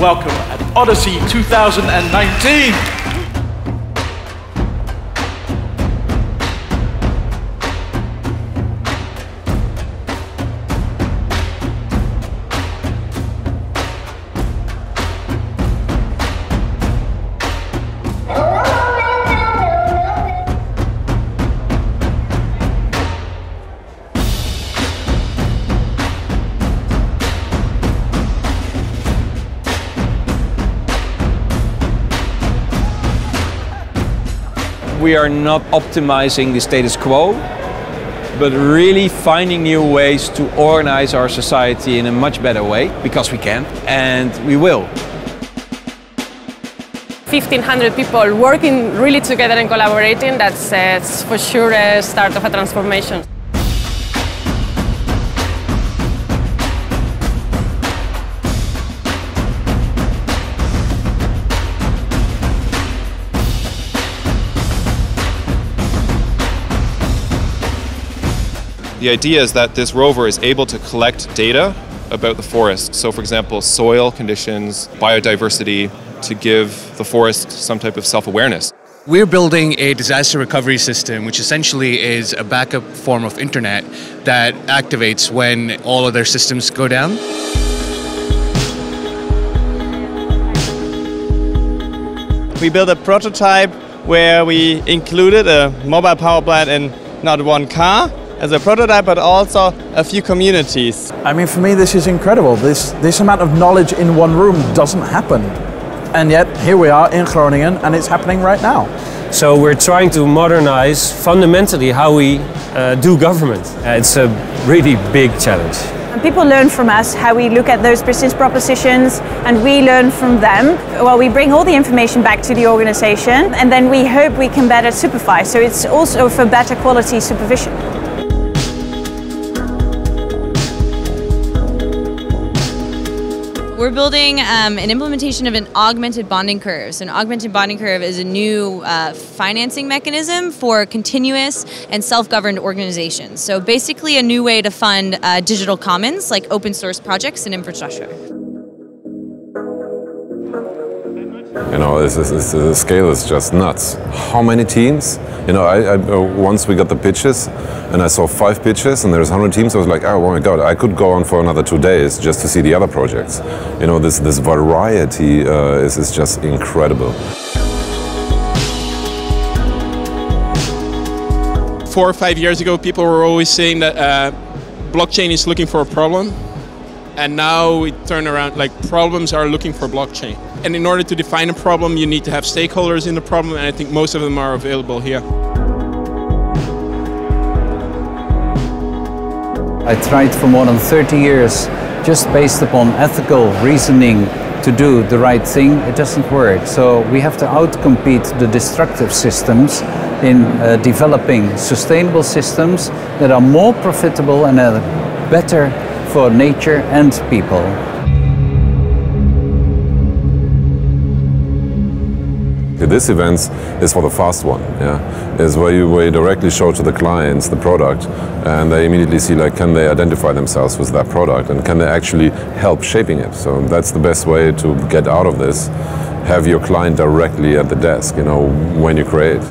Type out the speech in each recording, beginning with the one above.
welcome at Odyssey 2019. We are not optimizing the status quo, but really finding new ways to organize our society in a much better way, because we can, and we will. 1,500 people working really together and collaborating, that's uh, for sure a start of a transformation. The idea is that this rover is able to collect data about the forest. So, for example, soil conditions, biodiversity, to give the forest some type of self awareness. We're building a disaster recovery system, which essentially is a backup form of internet that activates when all of their systems go down. We built a prototype where we included a mobile power plant in not one car, as a prototype, but also a few communities. I mean, for me, this is incredible. This, this amount of knowledge in one room doesn't happen. And yet, here we are in Groningen, and it's happening right now. So we're trying to modernize fundamentally how we uh, do government. Uh, it's a really big challenge. And people learn from us how we look at those business propositions and we learn from them. Well, we bring all the information back to the organization and then we hope we can better supervise. So it's also for better quality supervision. We're building um, an implementation of an augmented bonding curve. So an augmented bonding curve is a new uh, financing mechanism for continuous and self-governed organizations. So basically a new way to fund uh, digital commons like open source projects and infrastructure. You know, it's, it's, the scale is just nuts. How many teams? You know, I, I, uh, once we got the pitches, and I saw five pitches, and there's 100 teams. I was like, oh my god, I could go on for another two days just to see the other projects. You know, this this variety uh, is is just incredible. Four or five years ago, people were always saying that uh, blockchain is looking for a problem, and now we turn around like problems are looking for blockchain. And in order to define a problem, you need to have stakeholders in the problem, and I think most of them are available here. I tried for more than 30 years, just based upon ethical reasoning to do the right thing, it doesn't work. So we have to outcompete the destructive systems in uh, developing sustainable systems that are more profitable and are better for nature and people. This event is for the fast one, yeah. Is where you, where you directly show to the clients the product and they immediately see like can they identify themselves with that product and can they actually help shaping it. So that's the best way to get out of this. Have your client directly at the desk, you know, when you create.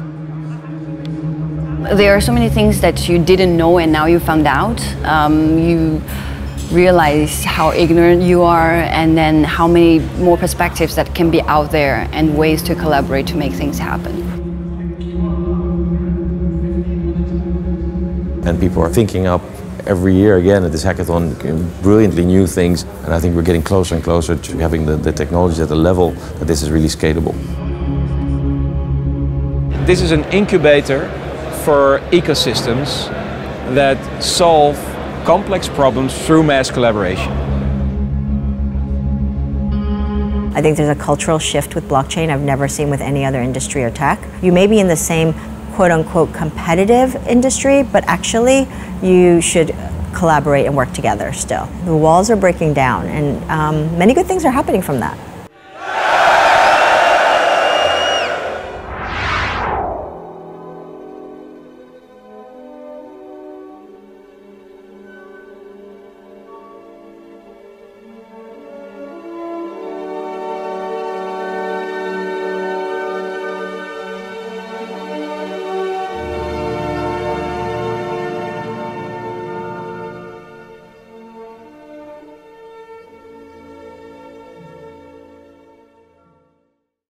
There are so many things that you didn't know and now you found out. Um, you realize how ignorant you are and then how many more perspectives that can be out there and ways to collaborate to make things happen. And people are thinking up every year again at this hackathon brilliantly new things and I think we're getting closer and closer to having the, the technology at a level that this is really scalable. This is an incubator for ecosystems that solve complex problems through mass collaboration. I think there's a cultural shift with blockchain I've never seen with any other industry or tech. You may be in the same quote unquote competitive industry, but actually you should collaborate and work together still. The walls are breaking down and um, many good things are happening from that.